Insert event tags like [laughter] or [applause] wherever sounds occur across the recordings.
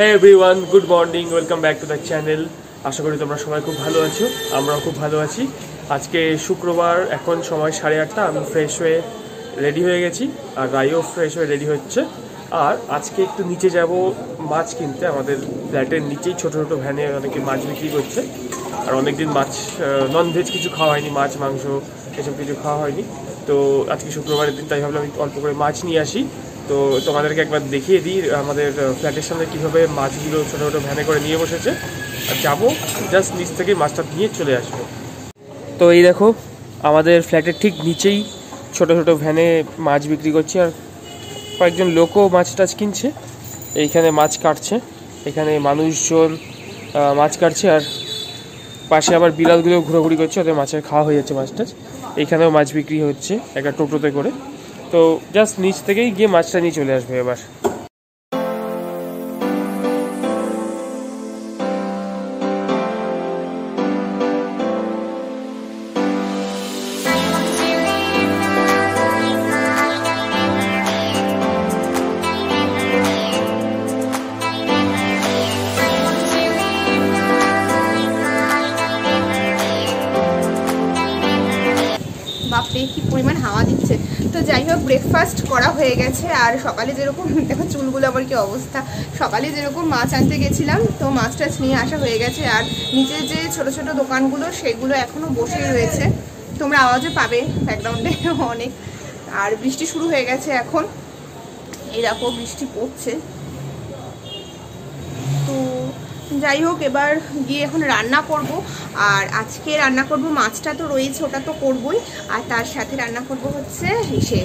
হ্যাঁ everyone good morning welcome back to the channel আশা করি তোমরা সবাই খুব ভালো আছো, আমরাও খুব ভালো আছি। আজকে শুক্রবার, এখন সময় সাড়ে আটটা, আমি ফ্রেশ হয়ে রেডি হয়ে গেছি, আর রাইও ফ্রেশ হয়ে রেডি হচ্ছে। আর আজকে একটু নিচে যাব, মাছ কিনতে, আমাদের ফ্ল্যাটের নিচেই ছোটো ছোটো ভ্যানে অনেকে মাছ বিক্রি করছে। আর অনেকদিন মাছ নন ভেজ কিছু খাওয়া হয়নি, মাছ, মাংস, এসব কিছু খাওয়া হয়নি। তো আজকে শুক্রবারের দিন, তাই ভাবলাম অল্প করে মাছ নিয়ে আসি। তো তোমাদেরকে একবার দেখিয়ে দিই, আমাদের ফ্ল্যাটের সামনে কীভাবে মাছগুলো ছোটো ছোটো ভ্যানে করে নিয়ে বসেছে। আর যাব জাস্ট নিচ থেকে মাছটা নিয়ে চলে আসব। তো এই দেখো, আমাদের ফ্ল্যাটের ঠিক নিচেই ছোট ছোট ভ্যানে মাছ বিক্রি করছে, আর কয়েকজন লোকও মাছ টাছ কিনছে। এইখানে মাছ কাটছে, এখানে মানুষজন মাছ কাটছে, আর পাশে আবার বিড়ালগুলো ঘোরাঘুরি করছে, ওদের মাছের খাওয়া হয়ে যাচ্ছে মাছ টাছ। এইখানেও মাছ বিক্রি হচ্ছে একটা টোটোতে করে। তো জাস্ট নিচ থেকেই গিয়ে মাছটা নিয়ে চলে আসবে এবার। ব্রেকফাস্ট করা হয়ে গেছে, আর সকালে যেরকম, দেখো চুলগুলো আবার কি অবস্থা। সকালে যেরকম মাছ আনতে গেছিলাম, তো মাছ টাছ নিয়ে আসা হয়ে গেছে, আর নিচে যে ছোট ছোট দোকানগুলো, সেগুলো এখনও বসে রয়েছে। তোমরা আওয়াজও পাবে ব্যাকগ্রাউন্ডে অনেক। আর বৃষ্টি শুরু হয়ে গেছে এখন। এরকম বৃষ্টি পড়ছে। যাই হোক, এবার গিয়ে এখন রান্না করব। আর আজকে রান্না করব মাছটা তো রয়েছে, ওটা তো করবই। আর তার সাথে রান্না করব হচ্ছে সে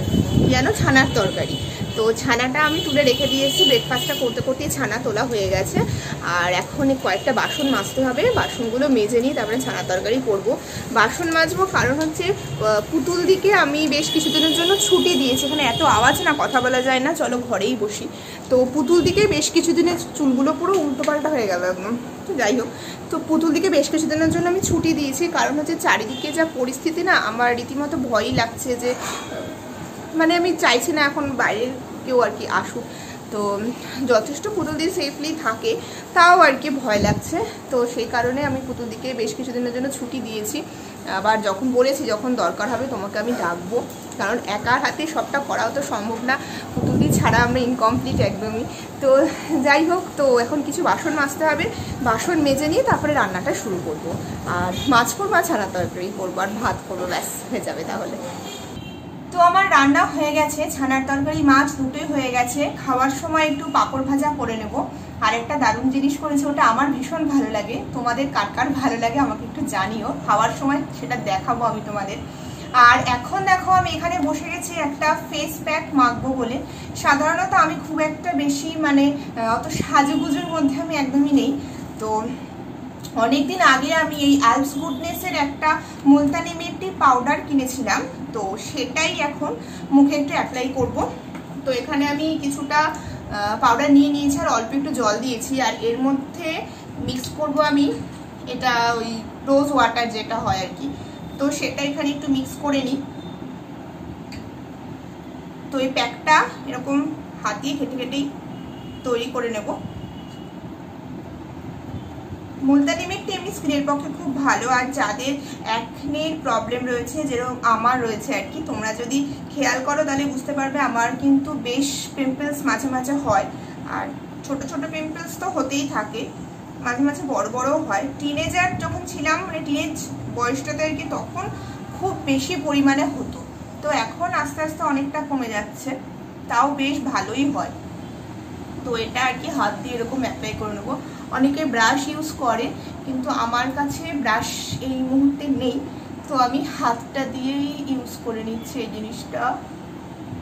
যেন ছানার তরকারি। তো ছানাটা আমি তুলে রেখে দিয়েছি ব্রেকফাস্টটা করতে করতেই ছানা তোলা হয়ে গেছে। আর এখন কয়েকটা বাসন মাজতে হবে, বাসনগুলো মেজে নিয়ে তারপরে ছানার তরকারি করব। বাসন মাজবো কারণ হচ্ছে পুতুল দিকে আমি বেশ কিছুদিনের জন্য ছুটি দিয়েছি, এখানে এত আওয়াজ না, কথা বলা যায় না, চলো ঘরেই বসি। তো পুতুল দিকে বেশ কিছুদিনের চুলগুলো পুরো উল্টোপাল্টা হয়ে গেল তো যাই হোক, তো পুতুল দিকে বেশ কিছুদিনের জন্য আমি ছুটি দিয়েছি। কারণ হচ্ছে চারিদিকে যা পরিস্থিতি না, আমার রীতিমতো ভয়ই লাগছে যে মানে আমি চাইছি না এখন বাইরের কেউ আর কি আসুক। তো যথেষ্ট পুতুল দিয়ে সেফলি থাকে, তাও আর কি ভয় লাগছে। তো সেই কারণে আমি পুতুল দিকে বেশ কিছুদিনের জন্য ছুটি দিয়েছি। আবার যখন বলেছি যখন দরকার হবে তোমাকে আমি ডাকবো। কারণ একার হাতে সবটা করাও তো সম্ভব না। পুতুলদি ছাড়া আমরা ইনকমপ্লিট একদমই। তো যাই হোক, তো এখন কিছু বাসন মাজতে হবে। বাসন মেজে নিয়ে তারপরে রান্নাটা শুরু করব। আর মাছ করব, আর ছানা তরকারি করব, আর ভাত করব, ব্যাস, হয়ে যাবে তাহলে। তো আমার রান্না হয়ে গেছে, ছানার তরকারি, মাছ দুটোই হয়ে গেছে। খাওয়ার সময় একটু পাঁপড় ভাজা করে নেব। আর একটা দারুণ জিনিস করেছে, ওটা আমার ভীষণ ভালো লাগে। তোমাদের কার কার ভালো লাগে আমাকে একটু জানিও। খাওয়ার সময় সেটা দেখাবো আমি তোমাদের। আর এখন দেখো আমি এখানে বসে গেছি একটা ফেস প্যাক মাখবো বলে। সাধারণত আমি খুব একটা বেশি মানে অত সাজুগুজুর মধ্যে আমি একদমই নেই। তো অনেকদিন আগে আমি এই অ্যালপস গুডনেসের একটা মুলতানি মিট্টি পাউডার কিনেছিলাম। তো সেটাই এখন মুখে একটু অ্যাপ্লাই করব। তো এখানে আমি কিছুটা পাউডার নিয়ে নিয়েছি আর অল্প একটু জল দিয়েছি। আর এর মধ্যে মিক্স করব আমি, এটা ওই রোজ ওয়াটার যেটা হয় আর কি। তো সেটা এখানে একটু মিক্স করে নিই। তো এই প্যাকটা এরকম হাত দিয়ে ঘেটে ঘেটেই তৈরি করে নেব। মুলতানি মিটটি এমনি স্কিনের পক্ষে খুব ভালো, আর যাদের অ্যাকনের প্রবলেম রয়েছে, যেরকম আমার রয়েছে আর কি, তোমরা যদি খেয়াল করো তাহলে বুঝতে পারবে আমার কিন্তু বেশ পিম্পলস মাঝে মাঝে হয়। আর ছোট ছোট পিম্পলস তো হতেই থাকে, মাঝে মাঝে বড় বড়ও হয়। টিনেজার যখন ছিলাম মানে টিনেজ আর কি তখন খুব বেশি পরিমাণে হতো? তো এখন আস্তে আস্তে অনেকটা কমে যাচ্ছে। তাও বেশ ভালোই হয়। তো এটা আর কি হাত দিয়ে এরকম অ্যাপ্লাই করে নেব। অনেকে ব্রাশ ইউজ করে, কিন্তু আমার কাছে ব্রাশ এই মুহূর্তে নেই। তো আমি হাতটা দিয়েই ইউজ করে নিচ্ছি এই জিনিসটা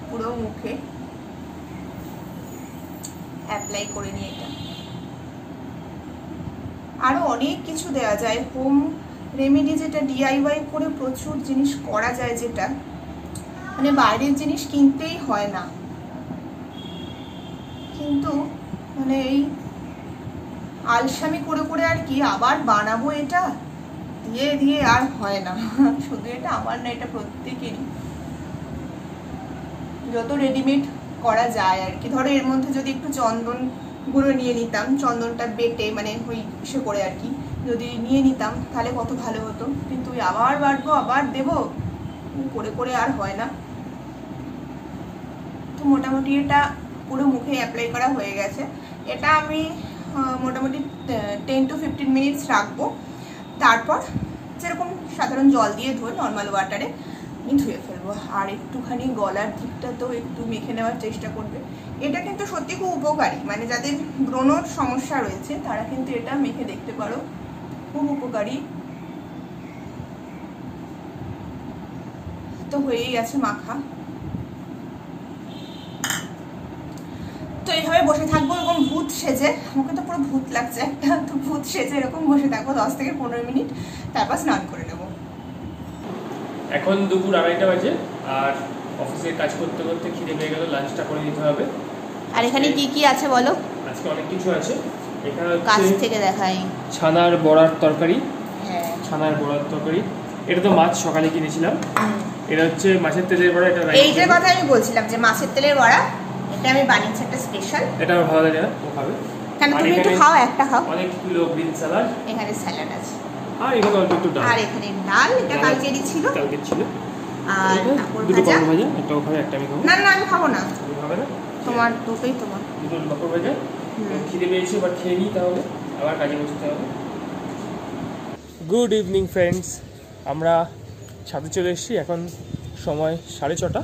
পুরো মুখে। অ্যাপ্লাই করে নিয়ে এটা। আরও অনেক কিছু দেওয়া যায়। হোম রেমেডি যেটা ডিআইওয়াই করে প্রচুর জিনিস করা যায় যেটা মানে বাইরের জিনিস কিনতেই হয় না। কিন্তু মানে এই আলসামি করে করে আর কি আবার বানাবো এটা, দিয়ে দিয়ে আর হয় না। [laughs] শুধু এটা আমার না, এটা প্রত্যেকেরই। যত রেডিমেড করা যায় আর কি। ধরো এর মধ্যে যদি একটু চন্দন গুঁড়ো নিয়ে নিতাম, চন্দনটা বেটে মানে ওই ইসে করে আর কি। যদি নিয়ে নিতাম, তাহলে কত ভালো হতো। কিন্তু আবার বাড়বো আবার দেবো করে করে আর হয় না। তো মোটামুটি এটা পুরো মুখে অ্যাপ্লাই করা হয়ে গেছে। এটা আমি মোটামুটি টেন টু ফিফটিন মিনিটস রাখব। তারপর যেরকম সাধারণ জল দিয়ে ধুয়ে নর্মাল ওয়াটারে আমি ধুয়ে ফেলব। আর একটুখানি গলার দিকটা তো একটু মেখে নেওয়ার চেষ্টা করবে। এটা কিন্তু সত্যি খুব উপকারী। মানে যাদের ব্রণর সমস্যা রয়েছে, তারা কিন্তু এটা মেখে দেখতে পারো। খুব উপকারী। তো হয়েই গেছে মাখা। তো এইভাবে বসে থাকব এরকম ভূত সেজে। আমাকে তো পুরো ভূত লাগছে একটা তো ভূত সেজে এরকম বসে থাকব দশ থেকে পনেরো মিনিট। তারপর স্নান করে নেব। এখন দুপুর আড়াইটা বাজে আর অফিসের কাজ করতে করতে খিদে পেয়ে গেল লাঞ্চটা করে দিতে হবে। আর এখানে কি কি আছে বলো? আজকে অনেক কিছু আছে। কাছ থেকে দেখাই। ছানার বড়ার তরকারি। হ্যাঁ। ছানার বড়ার তরকারি। এটা তো মাছ সকালে কিনেছিলাম। এটা হচ্ছে মাছের তেলের বড়া এটা এই যে কথা আমি বলছিলাম যে মাছের তেলের বড়া এটা আমি বানিয়েছি একটা স্পেশাল এটা আমার ভালো লাগে না ও খাবে। কেন তুমি একটু খাও একটা খাও। অনেকগুলো গ্রিন স্যালাড। এখানে স্যালাড আছে। আর এখানে অল্প একটু ডাল। আর এখানে ডাল এটা কালকেরই ছিল। কালকে ছিল। আর দুটো পাপড় ভাজা একটা ওখানে একটা আমি খাব। না না আমি খাব না। তুমি খাবে না? তোমার দুটোই তোমার। দুটো পাপড় ভাজা। খিদে পেয়েছি এবার খেয়ে নিই তাহলে। আবার কাজে বসতে হবে। গুড ইভিনিং ফ্রেন্ডস আমরা ছাদে চলে এসেছি। এখন সময় সাড়ে ছটা।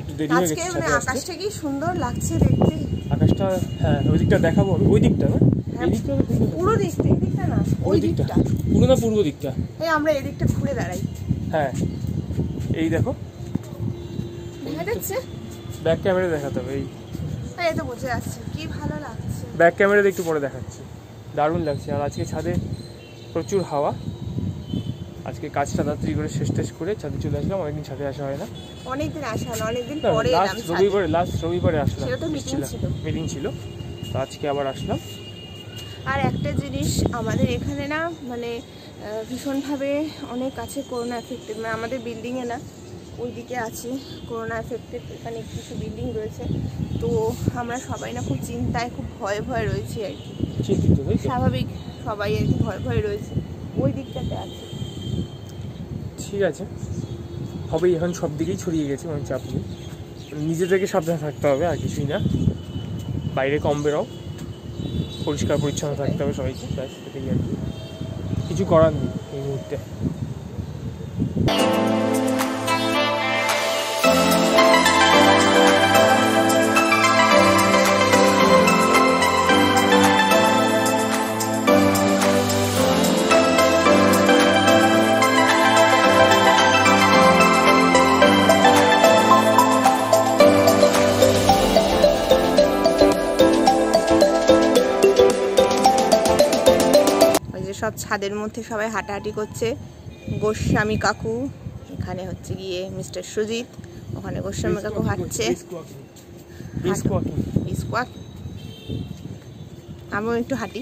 একটু দেরি হয়ে গেছে মানে ছাদে আকাশটা কি সুন্দর লাগছে দেখতে? আকাশটা হ্যাঁ ওই দিকটা দেখাবো আমি। ওই দিকটা না? হ্যাঁ। এই দিকটা? পুরো দিকটা এই দিকটা না ওই দিকটা। পুরো না পূর্ব দিকটা? এই আমরা এই দিকটা ঘুরে দাঁড়াই হ্যাঁ। এই দেখো। দেখা যাচ্ছে? ব্যাক ক্যামেরা দেখাতে হবে এই। হ্যাঁ, এই তো বুঝে যাচ্ছে কি ভালো লাগছে। ব্যাক ক্যামেরাতে একটু পরে দেখাচ্ছি। দারুণ লাগছে। আর আজকে ছাদে প্রচুর হাওয়া। আজকে কাজটা তাড়াতাড়ি করে শেষ টেস করে ছাদে চলে আসলাম। অনেকদিন ছাদে আসা হয় না। অনেকদিন আসা হয় অনেকদিন পরে লাস্ট। রবিবারে লাস্ট রবিবারে আসলাম। সেটা তো ছিল। মিটিং ছিল। তো আজকে আবার আসলাম। আর একটা জিনিস আমাদের এখানে না মানে ভীষণভাবে অনেক আছে করোনা এফেক্টেড মানে আমাদের বিল্ডিংয়ে না ওইদিকে আছে। করোনা এফেক্টেড এখানে কিছু বিল্ডিং রয়েছে। তো আমরা সবাই না খুব চিন্তায় খুব ভয়ে ভয়ে রয়েছি আর কি? স্বাভাবিক সবাই আর কি ভয়ে ভয়ে রয়েছে। ওই দিকটাতে আছে। ঠিক আছে। হবেই এখন সব দিকেই ছড়িয়ে গেছে কোনো চাপ নেই। নিজেদেরকে সাবধানে থাকতে হবে আর কিছুই না। বাইরে কম বেরো পরিষ্কার পরিচ্ছন্ন থাকতে হবে সবাইকে ব্যাস এটাই আর কি। কিছু করার নেই এই মুহূর্তে। সব ছাদের মধ্যে সবাই হাঁটাহাঁটি করছে। গোস্বামী কাকু এখানে হচ্ছে গিয়ে মিস্টার সুজিত ওখানে গোস্বামী কাকু হাঁটছে। আমিও একটু হাঁটি।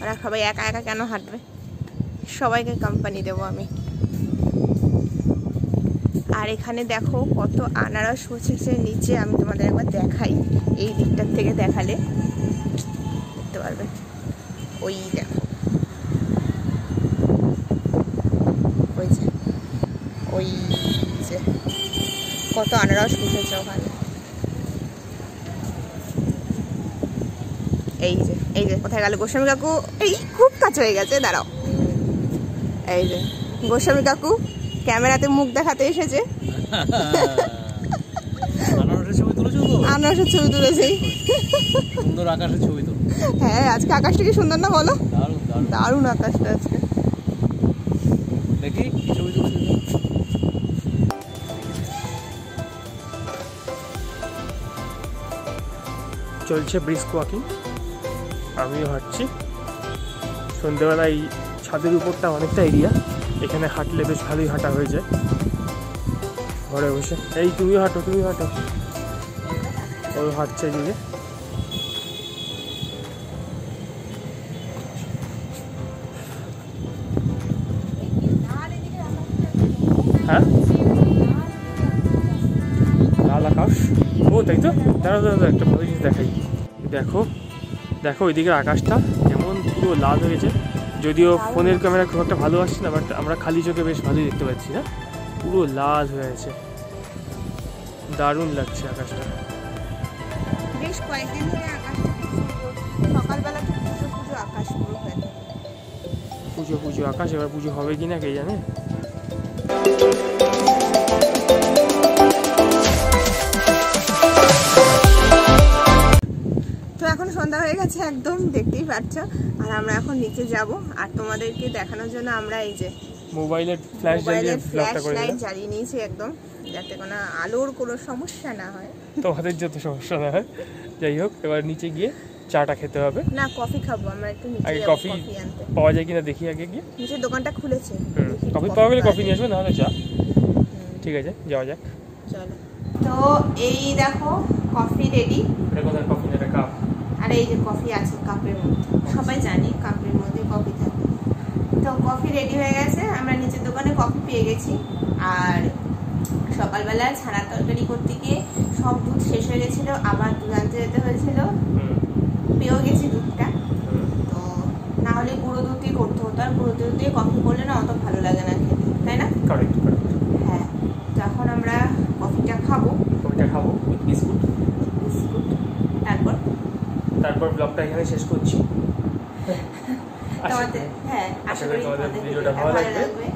ওরা সবাই একা একা কেন হাঁটবে? সবাইকে কোম্পানি দেবো আমি। আর এখানে দেখো কত আনারস হচ্ছে নিচে আমি তোমাদের একবার দেখাই। এই দিকটার থেকে দেখালে দেখতে পারবে। ওই দেখো ওই যে ওই যে কত আনারস উঠেছে ওখানে। এই যে এই যে কোথায় গেল গোস্বামী কাকু? এই খুব কাছে হয়ে গেছে দাঁড়াও। এই যে গোস্বামী কাকু ক্যামেরাতে মুখ দেখাতে এসেছে। [laughs] আনারসের ছবি তুলেছো সুন্দর আকাশের ছবি তো। হ্যাঁ আজকে আকাশটা কি সুন্দর না বলো? দারুণ আকাশটা আজকে। দেখি ছবি তুলছো? চলছে ব্রিস্ক ওয়াকিং আমিও হাঁটছি। সন্ধ্যেবেলা এই ছাদের উপরটা অনেকটা এরিয়া এখানে হাঁটলে বেশ ভালোই হাঁটা হয়ে যায়। ঘরে বসে। এই তুমিও হাঁটো, তুমি হাঁটো। ও হাঁটছে দিকে হ্যাঁ? তাই তো? দাঁড়াও দাঁড়াও, একটা ভালো জিনিস দেখাই দেখো দেখো ওইদিকের আকাশটা কেমন পুরো লাল হয়েছে যদিও ফোনের ক্যামেরা খুব একটা ভালো আসছে না বাট আমরা খালি চোখে বেশ ভালোই দেখতে পাচ্ছি না? পুরো লাল হয়ে আছে দারুণ লাগছে আকাশটা। বেশ কয়েকদিন ধরে আকাশটা সকালবেলা পুজো পুজো আকাশ পুরো পুজো পুজো আকাশ এবার পুজো হবে কি না কে জানে? গেছে একদম দেখতেই পাচ্ছ। আর আমরা এখন নিচে যাব। আর তোমাদেরকে দেখানোর জন্য আমরা এই যে মোবাইলের ফ্ল্যাশ জ্বালিয়ে ফ্ল্যাশ লাইট জ্বালিয়ে নিয়েছি একদম যাতে কোনো আলোর কোনো সমস্যা না হয়। তোমাদের যত সমস্যা না হয়। যাই হোক এবার নিচে গিয়ে চাটা খেতে হবে। না কফি খাব আমরা একটু নিচে আগে কফি পাওয়া যায় কিনা দেখি আগে গিয়ে। নিচের দোকানটা খুলেছে। কফি পাওয়া গেলে কফি নিয়ে। আসবে নাহলে চা ঠিক আছে যাওয়া যাক। চলো। তো এই দেখো কফি রেডি এটা কোথায়? কফি এটা কাপ? আর এই যে কফি আছে কাপের মধ্যে। সবাই জানি কাপের মধ্যে কফি থাকে। তো কফি রেডি হয়ে গেছে আমরা নিচের দোকানে কফি পেয়ে গেছি। আর সকালবেলা ছানা তরকারি করতে গিয়ে সব দুধ শেষ হয়ে গেছিল আবার দুধ আনতে যেতে হয়েছিল। হুম। পেয়েও গেছি দুধটা। তো না হলে গুঁড়ো দুধ দিয়ে করতে হতো আর গুঁড়ো দুধ দিয়ে কফি করলে না অত ভালো লাগে না খেতে তাই না? কারেক্ট কারেক্ট হ্যাঁ তো এখন আমরা কফিটা খাব কফিটা খাব উইথ বিস্কুট বিস্কুট তারপর তারপর ব্লগটা এখানে শেষ করছি। হ্যাঁ আশা করি তোমাদের ভিডিওটা ভালো। লাগবে।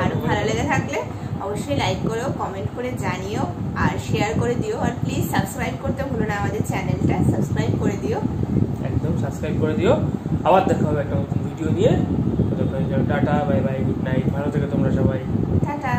আর ভালো লেগে থাকলে অবশ্যই লাইক করো কমেন্ট করে জানিও আর শেয়ার করে দিও আর প্লিজ সাবস্ক্রাইব করতে ভুলো না আমাদের চ্যানেলটা সাবস্ক্রাইব করে দিও। একদম সাবস্ক্রাইব করে দিও। আবার দেখা হবে একটা নতুন ভিডিও নিয়ে। Tata bye bye good night ভালো থেকে তোমরা সবাই। টাটা।